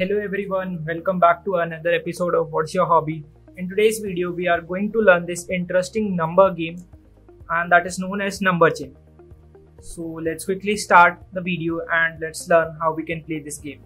Hello everyone, welcome back to another episode of What's Your Hobby. In today's video, we are going to learn this interesting number game and that is known as number chain. So let's quickly start the video and let's learn how we can play this game.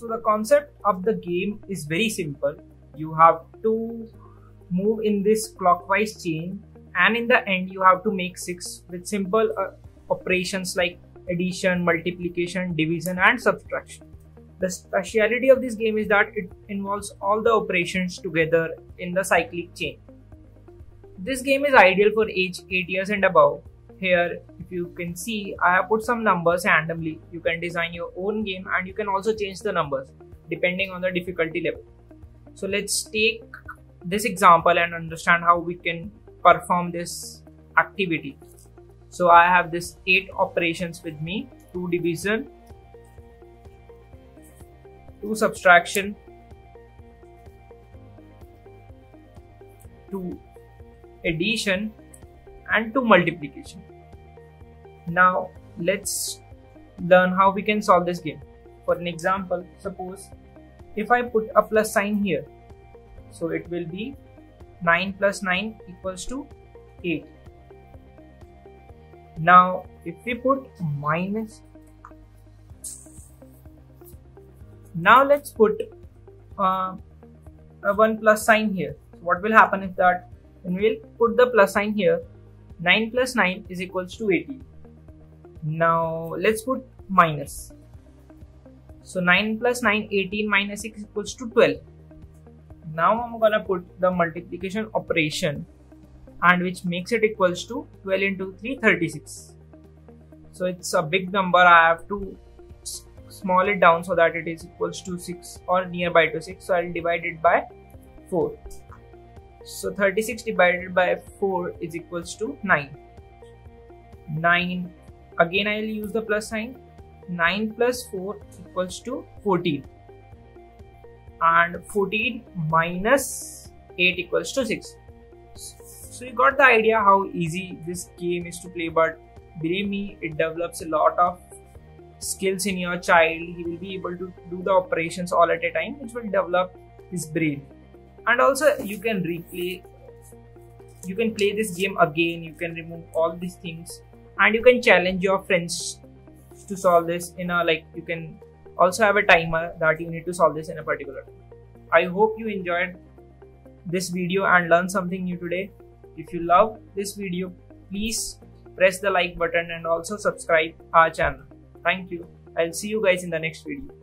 So the concept of the game is very simple. You have to move in this clockwise chain and in the end you have to make 6 with simple uh, operations like addition, multiplication, division and subtraction. The speciality of this game is that it involves all the operations together in the cyclic chain. This game is ideal for age 8 years and above. Here you can see I have put some numbers randomly. You can design your own game and you can also change the numbers depending on the difficulty level. So let's take this example and understand how we can perform this activity. So I have this 8 operations with me, 2 division, 2 subtraction, 2 addition and 2 multiplication. Now let's learn how we can solve this game. For an example, suppose if I put a plus sign here, so it will be 9 plus 9 equals to 8 now if we put minus now let's put uh, a 1 plus sign here. So what will happen is that when we'll put the plus sign here 9 plus 9 is equals to 18 now let's put minus. So 9 plus 9 18 minus 6 equals to 12 now I'm gonna put the multiplication operation and which makes it equals to 12 into 3 36 so it's a big number. I have to small it down so that it is equals to 6 or nearby to 6 so I'll divide it by 4 so 36 divided by 4 is equals to 9 9 again I'll use the plus sign. 9 plus 4 equals to 14 and 14 minus 8 equals to 6 so you got the idea how easy this game is to play but believe me it develops a lot of skills in your child. He will be able to do the operations all at a time which will develop his brain. And also you can replay you can play this game again. You can remove all these things and you can challenge your friends to solve this in a like you can also have a timer that you need to solve this in a particular i hope you enjoyed this video and learned something new today. If you love this video please press the like button and also subscribe our channel. Thank you. I'll see you guys in the next video